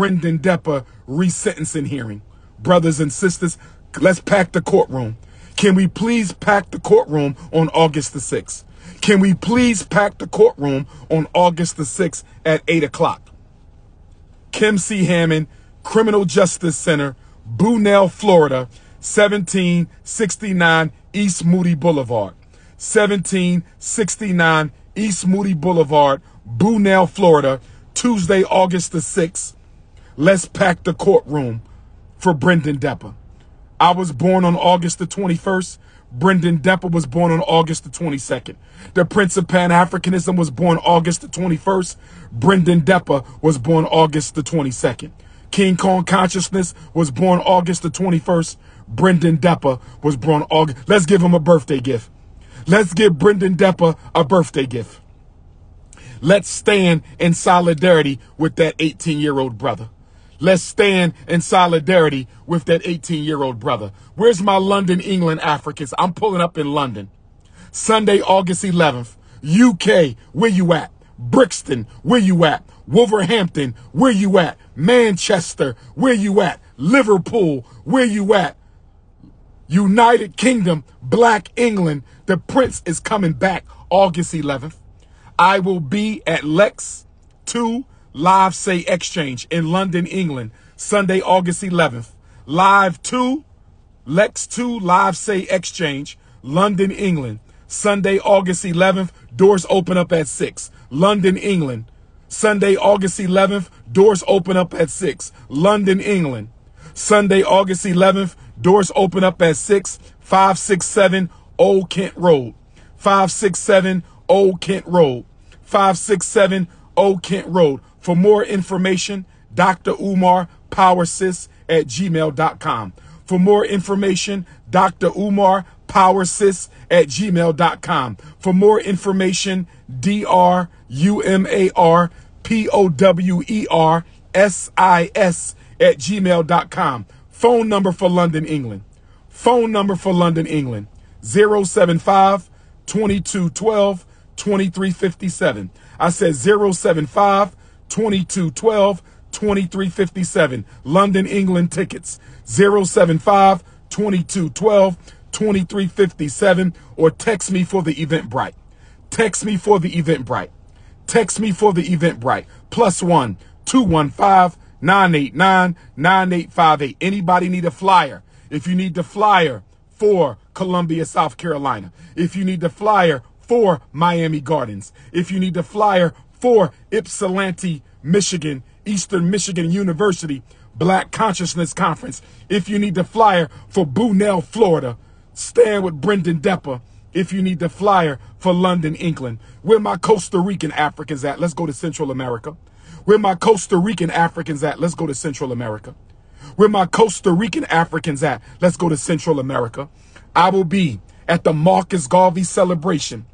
Brendan Depa resentencing hearing. Brothers and sisters, let's pack the courtroom. Can we please pack the courtroom on August the 6th? Can we please pack the courtroom on August the 6th at 8 o'clock? Kim C. Hammond, Criminal Justice Center, Bunnell, Florida, 1769 East Moody Boulevard. 1769 East Moody Boulevard, Bunnell, Florida, Tuesday, August the 6th. Let's pack the courtroom for Brendan Depa. I was born on August the 21st. Brendan Depa was born on August the 22nd. The Prince of Pan-Africanism was born August the 21st. Brendan Depa was born August the 22nd. King Kong Consciousness was born August the 21st. Brendan Depa was born August. Let's give him a birthday gift. Let's give Brendan Depa a birthday gift. Let's stand in solidarity with that 18 year old brother. Let's stand in solidarity with that 18 year old brother. Where's my London, England Africans? I'm pulling up in London. Sunday, August 11th. UK, where you at? Brixton, where you at? Wolverhampton, where you at? Manchester, where you at? Liverpool, where you at? United Kingdom, Black England, the Prince is coming back August 11th. I will be at Lex 2 Live Say Exchange in London, England, Sunday, August 11th. Live 2, Lex 2 Live Say Exchange, London, England, Sunday, August 11th. Doors open up at 6. London, England. Sunday, August 11th. Doors open up at 6. London, England. Sunday, August 11th. Doors open up at 6. 567 Old Kent Road. 567 Old Kent Road. 567 Old Kent Road. For more information, Dr. Umar PowerSys at gmail.com. For more information, Dr. Umar PowerSys at gmail.com. For more information, D R U M A R P O W E R S I S at gmail.com. Phone number for London, England. Phone number for London, England. 075 2212 2357. I said 075 2212 2357. London, England tickets 075 2212 2357 or text me for the Eventbrite. Text me for the Eventbrite. Text me for the Eventbrite. Plus one 215 989 9858. Anybody need a flyer? If you need the flyer for Columbia, South Carolina, if you need the flyer for Miami Gardens, if you need the flyer for Ypsilanti, Michigan, Eastern Michigan University, Black Consciousness Conference, if you need the flyer for Bunnell, Florida, stand with Brendan Depa. If you need the flyer for London, England, where my Costa Rican Africans at? Let's go to Central America. Where my Costa Rican Africans at? Let's go to Central America. Where my Costa Rican Africans at? Let's go to Central America. I will be at the Marcus Garvey celebration,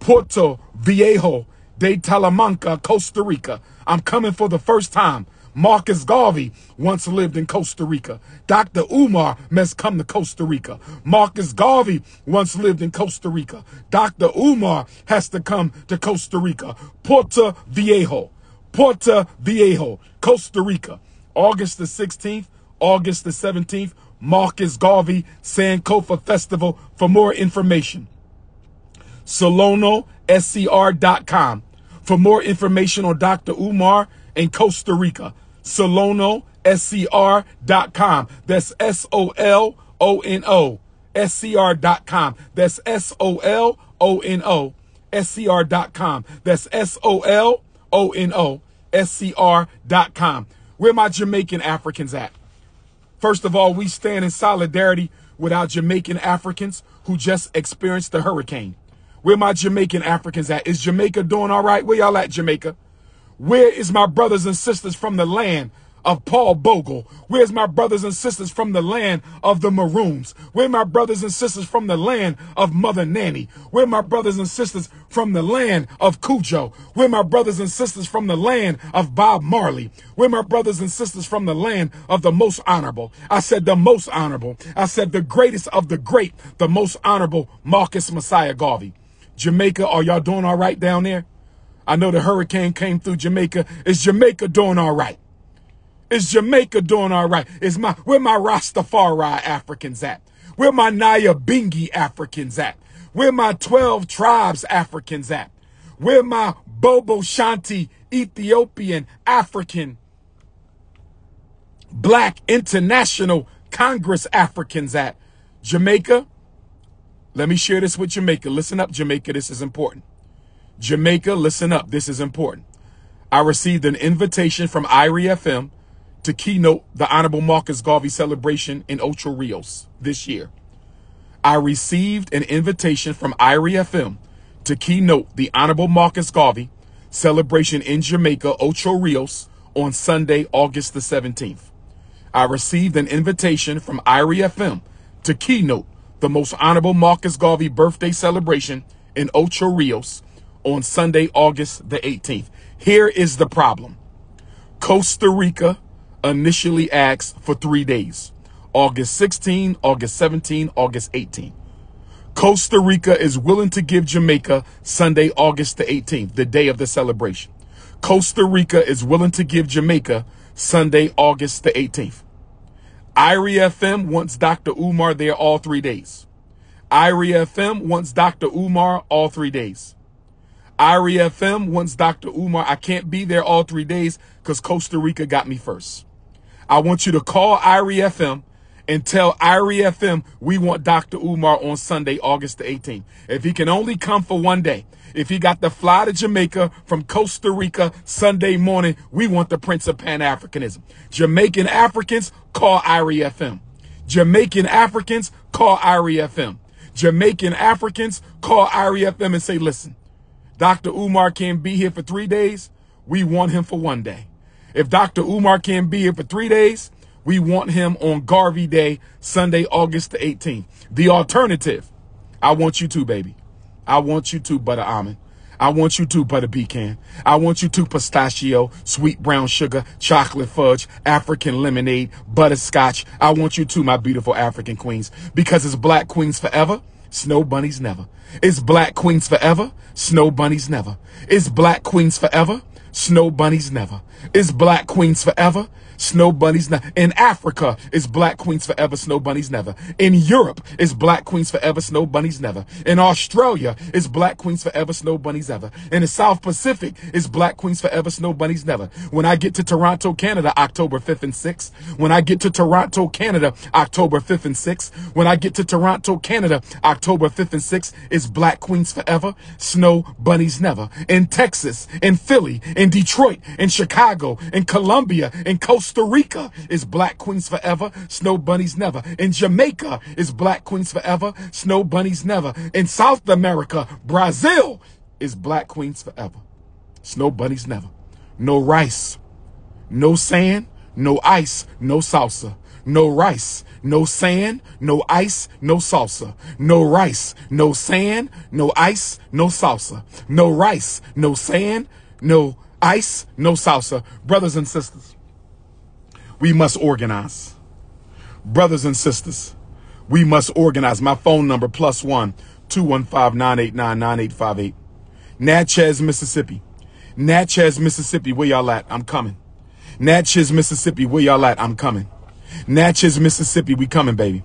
Puerto Viejo de Talamanca, Costa Rica. I'm coming for the first time. Marcus Garvey once lived in Costa Rica. Dr. Umar must come to Costa Rica. Marcus Garvey once lived in Costa Rica. Dr. Umar has to come to Costa Rica. Puerto Viejo. Puerto Viejo, Costa Rica. August the 16th, August the 17th, Marcus Garvey Sankofa Festival. For more information, SolonoSCR.com. For more information on Dr. Umar in Costa Rica, SolonoSCR.com. That's S O L O N O SCR.com. That's S O L O N O SCR.com. That's S O L O N O S C R.com. Where my Jamaican Africans at? First of all, we stand in solidarity with our Jamaican Africans who just experienced the hurricane. Where my Jamaican Africans at? Is Jamaica doing all right? Where y'all at, Jamaica? Where is my brothers and sisters from the land of Paul Bogle? Where's my brothers and sisters from the land of the Maroons? Where my brothers and sisters from the land of Mother Nanny? Where my brothers and sisters from the land of Cudjoe? Where my brothers and sisters from the land of Bob Marley? Where my brothers and sisters from the land of the most honorable? I said the most honorable. I said the greatest of the great, the most honorable Marcus Messiah Garvey. Jamaica, are y'all doing all right down there? I know the hurricane came through Jamaica. Is Jamaica doing all right? Is Jamaica doing all right? Is my where my Rastafari Africans at? Where my Nyabingi Africans at? Where my 12 tribes Africans at? Where my Bobo Shanti Ethiopian African Black International Congress Africans at? Jamaica, let me share this with Jamaica. Listen up, Jamaica. This is important. Jamaica, listen up. This is important. I received an invitation from IRIE FM to keynote the Honorable Marcus Garvey celebration in Ocho Rios this year. I received an invitation from IRIE FM to keynote the Honorable Marcus Garvey celebration in Jamaica, Ocho Rios, on Sunday, August the 17th. I received an invitation from IRIE FM to keynote the most honorable Marcus Garvey birthday celebration in Ocho Rios on Sunday, August the 18th. Here is the problem. Costa Rica initially asked for three days. August 16, August 17, August 18. Costa Rica is willing to give Jamaica Sunday, August the 18th, the day of the celebration. Costa Rica is willing to give Jamaica Sunday, August the 18th. IRIE FM wants Dr. Umar there all three days. IRIE FM wants Dr. Umar all three days. IRIE FM wants Dr. Umar. I can't be there all three days because Costa Rica got me first. I want you to call IRIE FM and tell IRIE FM we want Dr. Umar on Sunday, August the 18th. If he can only come for one day, if he got to fly to Jamaica from Costa Rica Sunday morning, we want the Prince of Pan Africanism. Jamaican Africans, call IRIE FM. Jamaican Africans, call IRIE FM. Jamaican Africans, call IRIE FM and say, listen, Dr. Umar can't be here for three days. We want him for one day. If Dr. Umar can't be here for three days, we want him on Garvey Day, Sunday, August the 18th. The alternative, I want you to, baby. I want you to, butter almond. I want you to butter pecan. I want you to pistachio, sweet brown sugar, chocolate fudge, African lemonade, butterscotch. I want you to, my beautiful African queens, because it's black queens forever. Snow bunnies never. It's black queens forever. Snow bunnies never. It's black queens forever. Snow bunnies never. It's black queens forever. Snow bunnies never. In Africa, it's black queens forever, snow bunnies never. In Europe, it's black queens forever, snow bunnies never. In Australia, it's black queens forever, snow bunnies ever. In the South Pacific, it's black queens forever, snow bunnies never. When I get to Toronto, Canada, October 5th and 6th. When I get to Toronto, Canada, October 5th and 6th. When I get to Toronto, Canada, October 5th and 6th, it's black queens forever, snow bunnies never. In Texas, in Philly, in Detroit, in Chicago, in Columbia, in Costa Costa Rica is Black Queens Forever, Snow Bunnies Never. In Jamaica is Black Queens Forever, Snow Bunnies Never. In South America, Brazil is Black Queens Forever, Snow Bunnies Never. No rice, no sand, no ice, no salsa. No rice, no sand, no ice, no salsa. No rice, no sand, no ice, no salsa. No rice, no sand, no ice, no salsa. Brothers and sisters, we must organize. Brothers and sisters, we must organize. My phone number plus one, 215-989-9858. Natchez, Mississippi. Natchez, Mississippi, where y'all at? I'm coming. Natchez, Mississippi, where y'all at? I'm coming. Natchez, Mississippi, we coming, baby.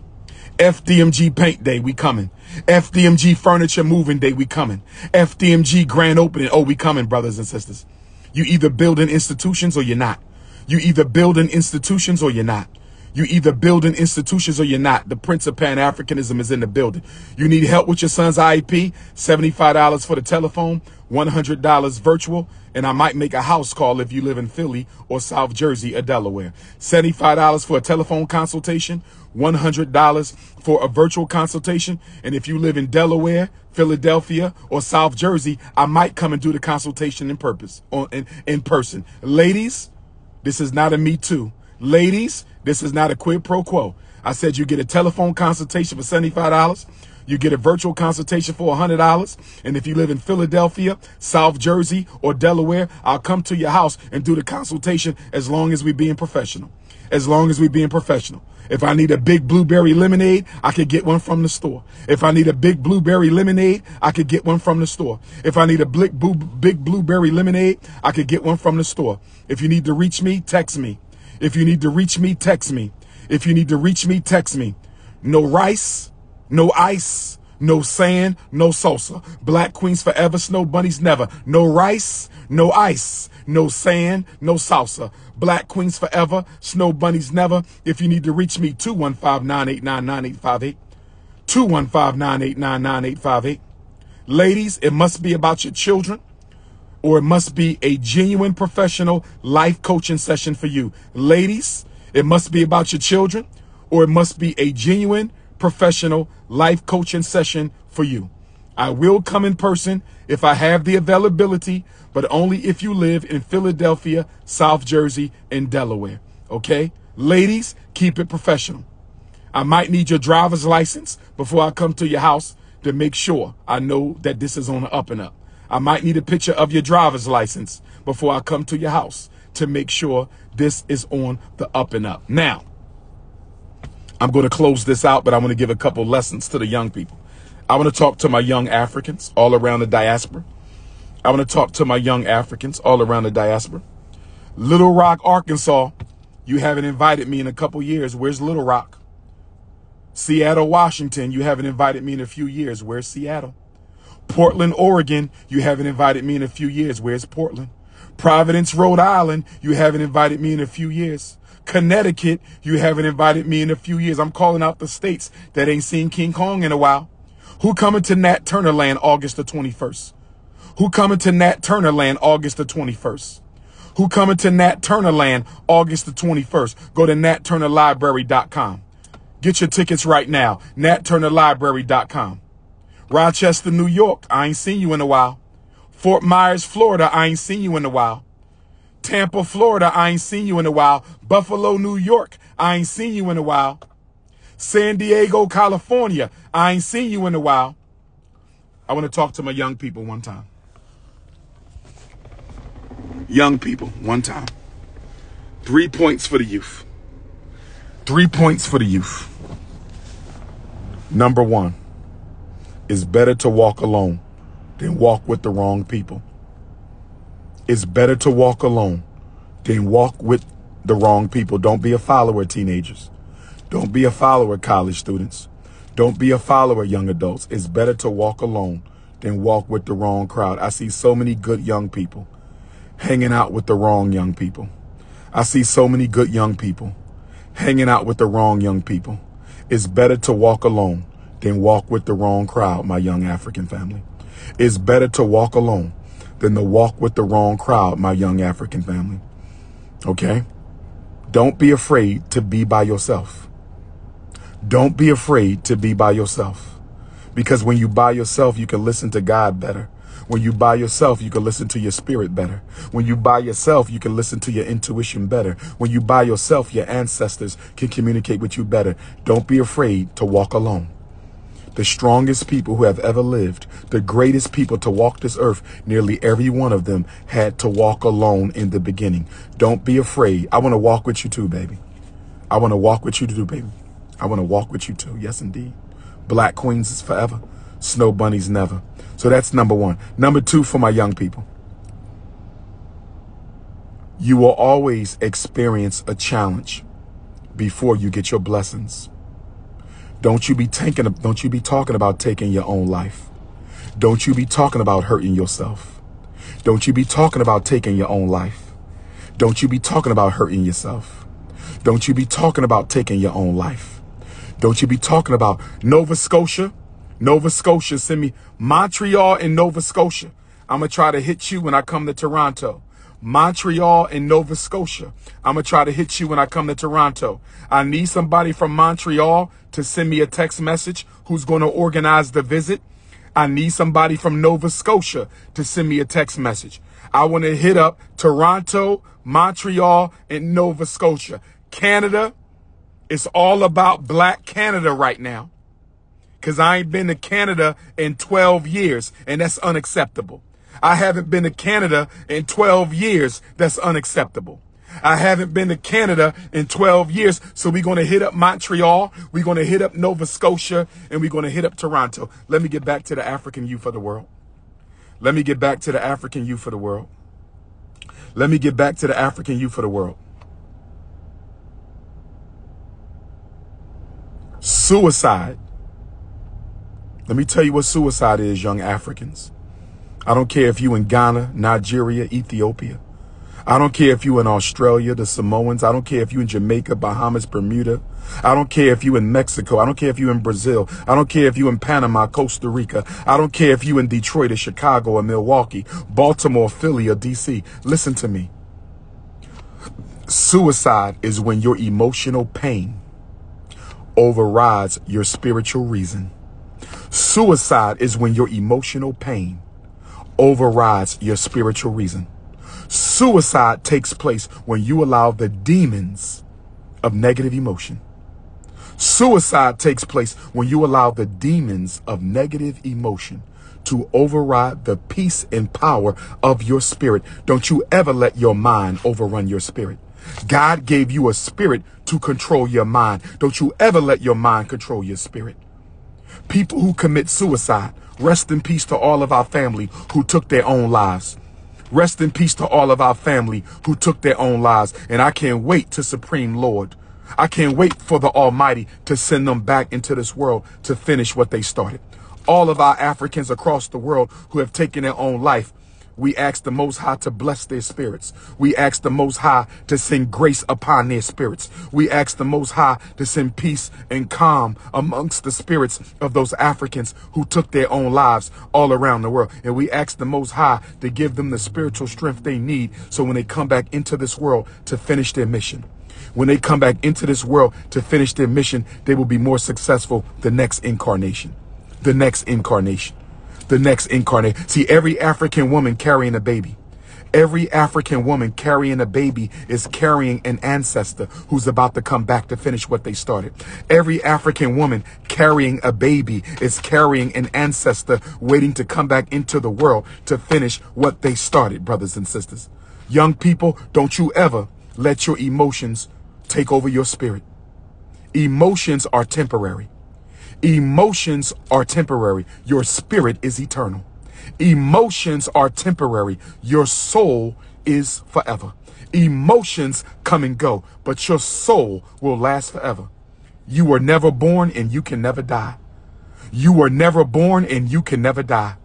FDMG Paint Day, we coming. FDMG Furniture Moving Day, we coming. FDMG Grand Opening, oh, we coming, brothers and sisters. You either building institutions or you're not. You either building institutions or you're not. You either building institutions or you're not. The Prince of Pan-Africanism is in the building. You need help with your son's IEP, $75 for the telephone, $100 virtual, and I might make a house call if you live in Philly or South Jersey or Delaware. $75 for a telephone consultation, $100 for a virtual consultation. And if you live in Delaware, Philadelphia, or South Jersey, I might come and do the consultation in purpose, on, in, in person. Ladies, this is not a me too. Ladies, this is not a quid pro quo. I said you get a telephone consultation for $75. You get a virtual consultation for $100. And if you live in Philadelphia, South Jersey, or Delaware, I'll come to your house and do the consultation as long as we being professional. As long as we being professional. If I need a big blueberry lemonade, I could get one from the store. If I need a big blueberry lemonade, I could get one from the store. If I need a big blueberry lemonade, I could get one from the store. If you need to reach me, text me. If you need to reach me, text me. If you need to reach me, text me. No rice, no ice, no sand, no salsa. Black queens forever, snow bunnies never. No rice, no ice, no sand, no salsa. Black queens forever, snow bunnies never. If you need to reach me, 215-989-9858. 215-989-9858. Ladies, it must be about your children or it must be a genuine professional life coaching session for you. Ladies, it must be about your children or it must be a genuine professional life coaching session for you. I will come in person if I have the availability, but only if you live in Philadelphia, South Jersey, and Delaware. Okay? Ladies, keep it professional. I might need your driver's license before I come to your house to make sure I know that this is on the up and up. I might need a picture of your driver's license before I come to your house to make sure this is on the up and up. Now, I'm going to close this out, but I want to give a couple lessons to the young people. I want to talk to my young Africans all around the diaspora. I want to talk to my young Africans all around the diaspora. Little Rock, Arkansas, you haven't invited me in a couple years. Where's Little Rock? Seattle, Washington, you haven't invited me in a few years. Where's Seattle? Portland, Oregon, you haven't invited me in a few years. Where's Portland? Providence, Rhode Island, you haven't invited me in a few years. Connecticut, you haven't invited me in a few years. I'm calling out the states that ain't seen King Kong in a while. Who coming to Nat Turner Land August the 21st? Who coming to Nat Turner Land August the 21st? Who coming to Nat Turner Land August the 21st? Go to natturnerlibrary.com. Get your tickets right now. natturnerlibrary.com. Rochester, New York, I ain't seen you in a while. Fort Myers, Florida, I ain't seen you in a while. Tampa, Florida, I ain't seen you in a while. Buffalo, New York, I ain't seen you in a while. San Diego, California, I ain't seen you in a while. I want to talk to my young people one time. Young people, one time. Three points for the youth. Three points for the youth. Number one, it's better to walk alone than walk with the wrong people. It's better to walk alone than walk with the wrong people. Don't be a follower, teenagers. Don't be a follower, college students. Don't be a follower, young adults. It's better to walk alone than walk with the wrong crowd. I see so many good young people hanging out with the wrong young people. I see so many good young people hanging out with the wrong young people. It's better to walk alone than walk with the wrong crowd, my young African family. It's better to walk alone than to walk with the wrong crowd, my young African family. Okay? Don't be afraid to be by yourself. Don't be afraid to be by yourself. Because when you by yourself, you can listen to God better. When you by yourself, you can listen to your spirit better. When you by yourself, you can listen to your intuition better. When you by yourself, your ancestors can communicate with you better. Don't be afraid to walk alone the strongest people who have ever lived, the greatest people to walk this earth, nearly every one of them had to walk alone in the beginning. Don't be afraid. I want to walk with you too, baby. I want to walk with you too, baby. I want to walk with you too. Yes, indeed. Black queens is forever. Snow bunnies never. So that's number one. Number two for my young people. You will always experience a challenge before you get your blessings. Don't you be taking, don't you be talking about taking your own life. Don't you be talking about hurting yourself. Don't you be talking about taking your own life. Don't you be talking about hurting yourself. Don't you be talking about taking your own life. Don't you be talking about Nova Scotia. Nova Scotia, send me Montreal and Nova Scotia. I'm going to try to hit you when I come to Toronto. Montreal and Nova Scotia. I'm going to try to hit you when I come to Toronto. I need somebody from Montreal to send me a text message who's going to organize the visit. I need somebody from Nova Scotia to send me a text message. I want to hit up Toronto, Montreal, and Nova Scotia. Canada, it's all about black Canada right now. Cause I ain't been to Canada in 12 years and that's unacceptable. I haven't been to Canada in 12 years. That's unacceptable. I haven't been to Canada in 12 years. So we're going to hit up Montreal. We're going to hit up Nova Scotia and we're going to hit up Toronto. Let me get back to the African youth of the world. Let me get back to the African youth of the world. Let me get back to the African youth of the world. Suicide. Let me tell you what suicide is, young Africans. I don't care if you in Ghana, Nigeria, Ethiopia. I don't care if you in Australia, the Samoans. I don't care if you in Jamaica, Bahamas, Bermuda. I don't care if you in Mexico. I don't care if you in Brazil. I don't care if you in Panama, Costa Rica. I don't care if you in Detroit or Chicago or Milwaukee, Baltimore, Philly or DC. Listen to me. Suicide is when your emotional pain overrides your spiritual reason. Suicide is when your emotional pain overrides your spiritual reason. Suicide takes place when you allow the demons of negative emotion. Suicide takes place when you allow the demons of negative emotion to override the peace and power of your spirit. Don't you ever let your mind overrun your spirit. God gave you a spirit to control your mind. Don't you ever let your mind control your spirit. People who commit suicide, rest in peace to all of our family who took their own lives. Rest in peace to all of our family who took their own lives. And I can't wait to Supreme Lord. I can't wait for the Almighty to send them back into this world to finish what they started. All of our Africans across the world who have taken their own life, we ask the Most High to bless their spirits. We ask the Most High to send grace upon their spirits. We ask the Most High to send peace and calm amongst the spirits of those Africans who took their own lives all around the world. And we ask the Most High to give them the spiritual strength they need so when they come back into this world to finish their mission. When they come back into this world to finish their mission, they will be more successful the next incarnation. The next incarnation the next incarnate. See, every African woman carrying a baby, every African woman carrying a baby is carrying an ancestor who's about to come back to finish what they started. Every African woman carrying a baby is carrying an ancestor waiting to come back into the world to finish what they started, brothers and sisters. Young people, don't you ever let your emotions take over your spirit. Emotions are temporary. Emotions are temporary. Your spirit is eternal. Emotions are temporary. Your soul is forever. Emotions come and go, but your soul will last forever. You were never born and you can never die. You were never born and you can never die.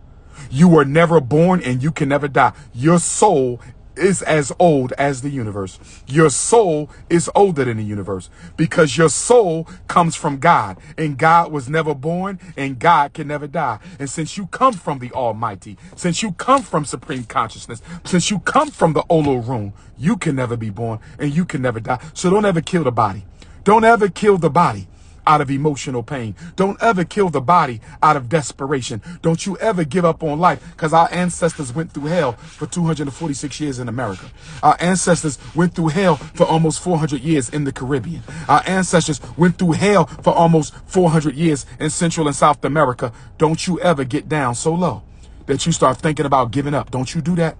You were never born and you can never die. Your soul is as old as the universe. Your soul is older than the universe because your soul comes from God and God was never born and God can never die. And since you come from the Almighty, since you come from supreme consciousness, since you come from the Olorun, you can never be born and you can never die. So don't ever kill the body. Don't ever kill the body out of emotional pain. Don't ever kill the body out of desperation. Don't you ever give up on life because our ancestors went through hell for 246 years in America. Our ancestors went through hell for almost 400 years in the Caribbean. Our ancestors went through hell for almost 400 years in Central and South America. Don't you ever get down so low that you start thinking about giving up. Don't you do that.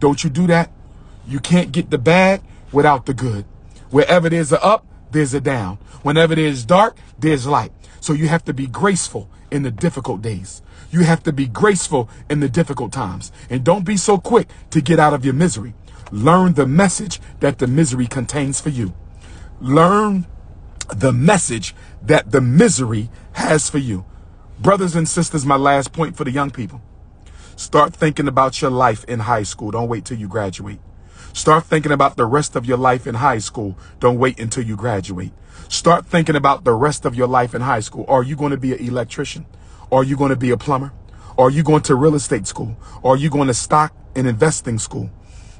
Don't you do that. You can't get the bad without the good. Wherever there's a up, there's a down. Whenever there's dark, there's light. So you have to be graceful in the difficult days. You have to be graceful in the difficult times. And don't be so quick to get out of your misery. Learn the message that the misery contains for you. Learn the message that the misery has for you. Brothers and sisters, my last point for the young people. Start thinking about your life in high school. Don't wait till you graduate. Start thinking about the rest of your life in high school. Don't wait until you graduate. Start thinking about the rest of your life in high school. Are you going to be an electrician? Are you going to be a plumber? Are you going to real estate school? Are you going to stock and investing school?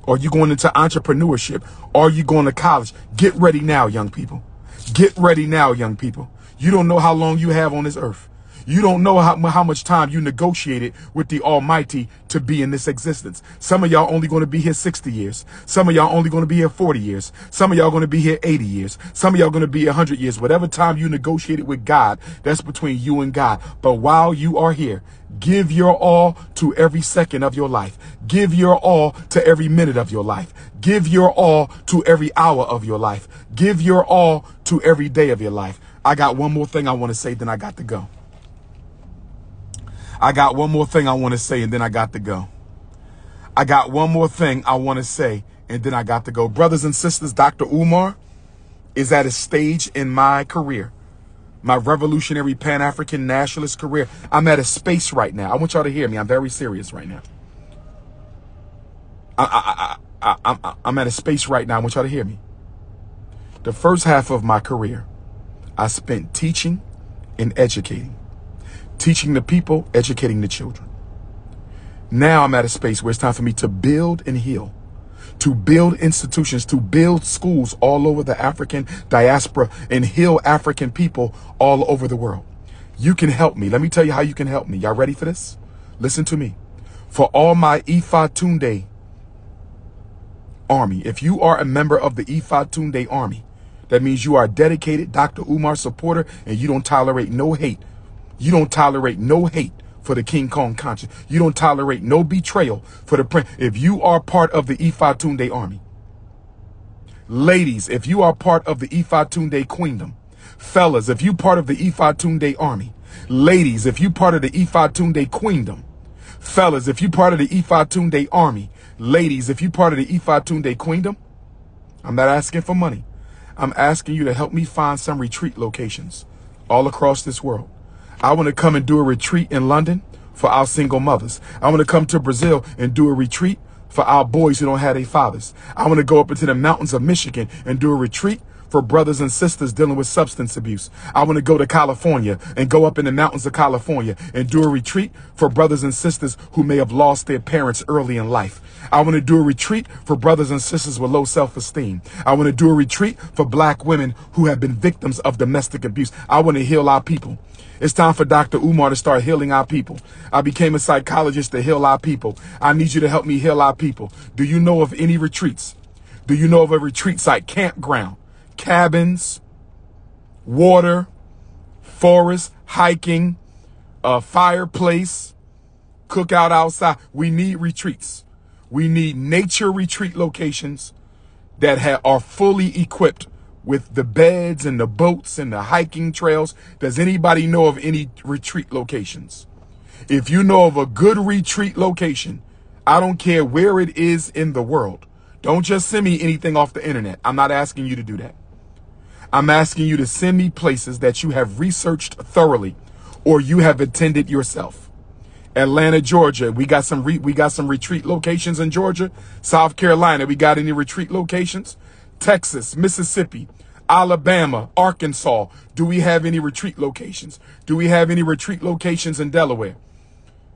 Are you going into entrepreneurship? Are you going to college? Get ready now, young people. Get ready now, young people. You don't know how long you have on this earth. You don't know how, how much time you negotiated with the Almighty to be in this existence. Some of y'all only going to be here 60 years. Some of y'all only going to be here 40 years. Some of y'all going to be here 80 years. Some of y'all going to be 100 years. Whatever time you negotiated with God, that's between you and God. But while you are here, Give your all to every second of your life. Give your all to every minute of your life. Give your all to every hour of your life. Give your all to every day of your life. I got one more thing I want to say, then I got to go. I got one more thing I want to say and then I got to go. I got one more thing I want to say and then I got to go. Brothers and sisters, Dr. Umar is at a stage in my career my revolutionary Pan African nationalist career. I'm at a space right now. I want y'all to hear me. I'm very serious right now. I, I, I, I, I'm at a space right now. I want y'all to hear me. The first half of my career, I spent teaching and educating. Teaching the people, educating the children. Now I'm at a space where it's time for me to build and heal to build institutions, to build schools all over the African diaspora and heal African people all over the world. You can help me. Let me tell you how you can help me. Y'all ready for this? Listen to me. For all my Ifa Tunde army, if you are a member of the Ifa Tunde army, that means you are a dedicated Dr. Umar supporter and you don't tolerate no hate. You don't tolerate no hate for the King Kong conscience. You don't tolerate no betrayal for the prince. If you are part of the Ifa Tunde army, ladies, if you are part of the Ifa Tunde queendom, fellas, if you part of the Ifa Tunde army, ladies, if you part of the Ifa Tunde queendom, fellas, if you part of the Ifa Tunde army, ladies, if you part of the Ifa Tunde queendom, I'm not asking for money. I'm asking you to help me find some retreat locations all across this world. I want to come and do a retreat in London for our single mothers. I want to come to Brazil and do a retreat for our boys who don't have their fathers. I want to go up into the mountains of Michigan and do a retreat for brothers and sisters dealing with substance abuse. I want to go to California and go up in the mountains of California and do a retreat for brothers and sisters who may have lost their parents early in life. I want to do a retreat for brothers and sisters with low self-esteem. I want to do a retreat for black women who have been victims of domestic abuse. I want to heal our people. It's time for Dr. Umar to start healing our people. I became a psychologist to heal our people. I need you to help me heal our people. Do you know of any retreats? Do you know of a retreat site, campground, cabins, water, forest, hiking, a fireplace, cookout outside? We need retreats. We need nature retreat locations that are fully equipped with the beds and the boats and the hiking trails. Does anybody know of any retreat locations? If you know of a good retreat location, I don't care where it is in the world. Don't just send me anything off the internet. I'm not asking you to do that. I'm asking you to send me places that you have researched thoroughly or you have attended yourself. Atlanta, Georgia, we got some we got some retreat locations in Georgia. South Carolina, we got any retreat locations? Texas, Mississippi, Alabama, Arkansas. Do we have any retreat locations? Do we have any retreat locations in Delaware?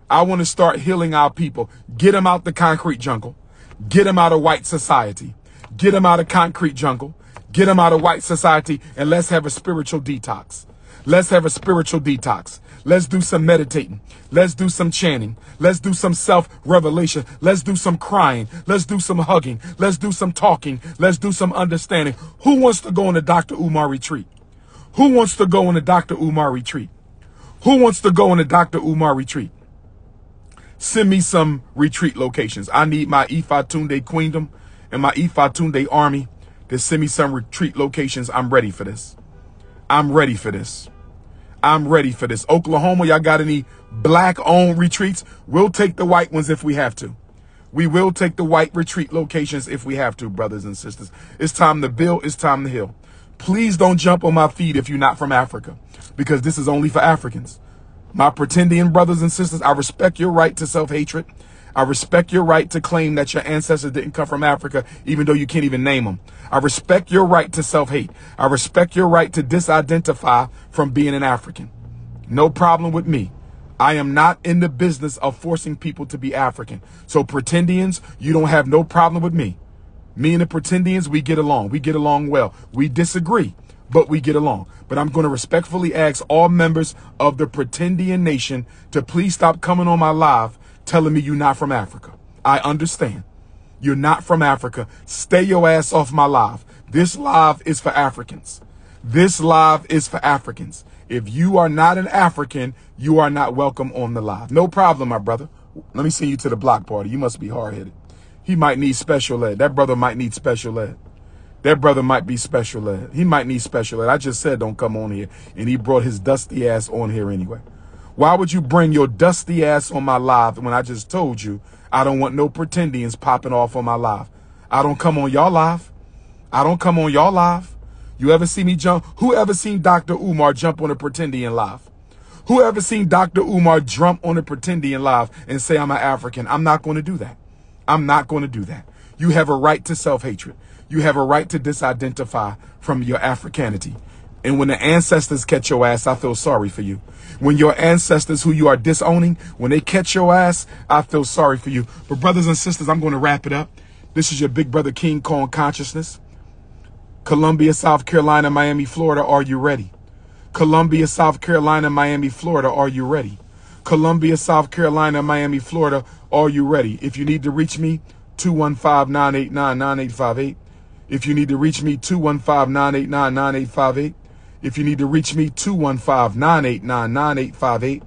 I want to start healing our people. Get them out the concrete jungle. Get them out of white society. Get them out of concrete jungle. Get them out of white society and let's have a spiritual detox. Let's have a spiritual detox. Let's do some meditating. Let's do some chanting. Let's do some self revelation. Let's do some crying. Let's do some hugging. Let's do some talking. Let's do some understanding. Who wants to go on a Dr. Umar retreat? Who wants to go on a Dr. Umar retreat? Who wants to go on a Dr. Umar retreat? Send me some retreat locations. I need my Ifa Tunde Queendom and my Ifa Tunde army to send me some retreat locations. I'm ready for this. I'm ready for this. I'm ready for this. Oklahoma, y'all got any black owned retreats? We'll take the white ones if we have to. We will take the white retreat locations if we have to, brothers and sisters. It's time to build. It's time to heal. Please don't jump on my feet if you're not from Africa, because this is only for Africans. My pretendian brothers and sisters, I respect your right to self-hatred. I respect your right to claim that your ancestors didn't come from Africa, even though you can't even name them. I respect your right to self-hate. I respect your right to disidentify from being an African. No problem with me. I am not in the business of forcing people to be African. So pretendians, you don't have no problem with me. Me and the pretendians, we get along. We get along well. We disagree, but we get along. But I'm going to respectfully ask all members of the pretendian nation to please stop coming on my live telling me you're not from Africa. I understand. You're not from Africa. Stay your ass off my live. This live is for Africans. This live is for Africans. If you are not an African, you are not welcome on the live. No problem, my brother. Let me send you to the block party. You must be hard-headed. He might need special ed. That brother might need special ed. That brother might be special ed. He might need special ed. I just said don't come on here. And he brought his dusty ass on here anyway. Why would you bring your dusty ass on my live when I just told you I don't want no pretendians popping off on my live? I don't come on y'all live. I don't come on y'all live. You ever see me jump? Who ever seen Dr. Umar jump on a pretendian live? Who ever seen Dr. Umar jump on a pretendian live and say I'm an African? I'm not going to do that. I'm not going to do that. You have a right to self-hatred. You have a right to disidentify from your Africanity. And when the ancestors catch your ass, I feel sorry for you. When your ancestors who you are disowning, when they catch your ass, I feel sorry for you. But brothers and sisters, I'm going to wrap it up. This is your big brother King Kong Consciousness. Columbia, South Carolina, Miami, Florida, are you ready? Columbia, South Carolina, Miami, Florida, are you ready? Columbia, South Carolina, Miami, Florida, are you ready? If you need to reach me, 215-989-9858. If you need to reach me, 215-989-9858. If you need to reach me, 215-989-9858.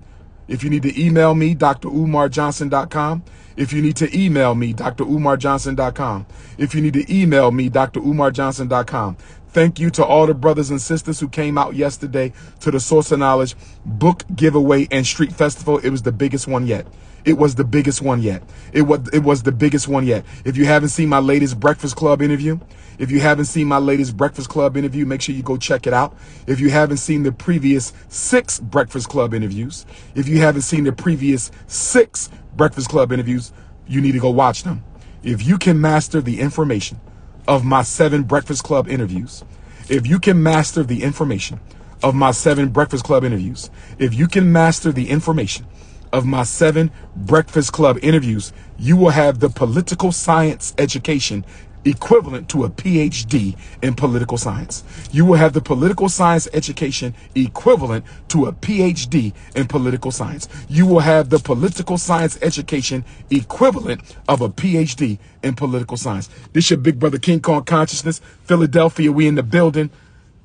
If you need to email me, drumarjohnson.com. If you need to email me, drumarjohnson.com. If you need to email me, drumarjohnson.com. Thank you to all the brothers and sisters who came out yesterday to the Source of Knowledge book giveaway and street festival. It was the biggest one yet. It was the biggest one yet. It was it was the biggest one yet. If you haven't seen my latest Breakfast Club interview, if you haven't seen my latest Breakfast Club interview, make sure you go check it out. If you haven't seen the previous six Breakfast Club interviews, if you haven't seen the previous six Breakfast Club interviews, you need to go watch them. If you can master the information of my seven Breakfast Club interviews, if you can master the information of my seven Breakfast Club interviews, if you can master the information of my seven Breakfast Club interviews, you will have the political science education equivalent to a PhD in political science. You will have the political science education equivalent to a PhD in political science. You will have the political science education equivalent of a PhD in political science. This your big brother King Kong consciousness. Philadelphia, we in the building.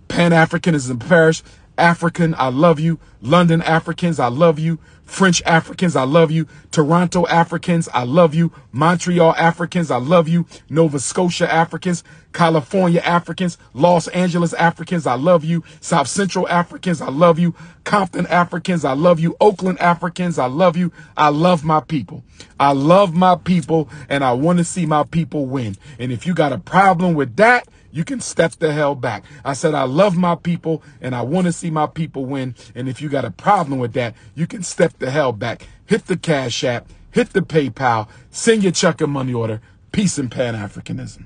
Pan-Africanism parish. African, I love you. London Africans, I love you. French Africans, I love you. Toronto Africans, I love you. Montreal Africans, I love you. Nova Scotia Africans, California Africans, Los Angeles Africans, I love you. South Central Africans, I love you. Compton Africans, I love you. Oakland Africans, I love you. I love my people. I love my people and I want to see my people win. And if you got a problem with that, you can step the hell back. I said, I love my people and I want to see my people win. And if you got a problem with that, you can step the hell back. Hit the Cash App, hit the PayPal, send your check and money order. Peace and Pan Africanism.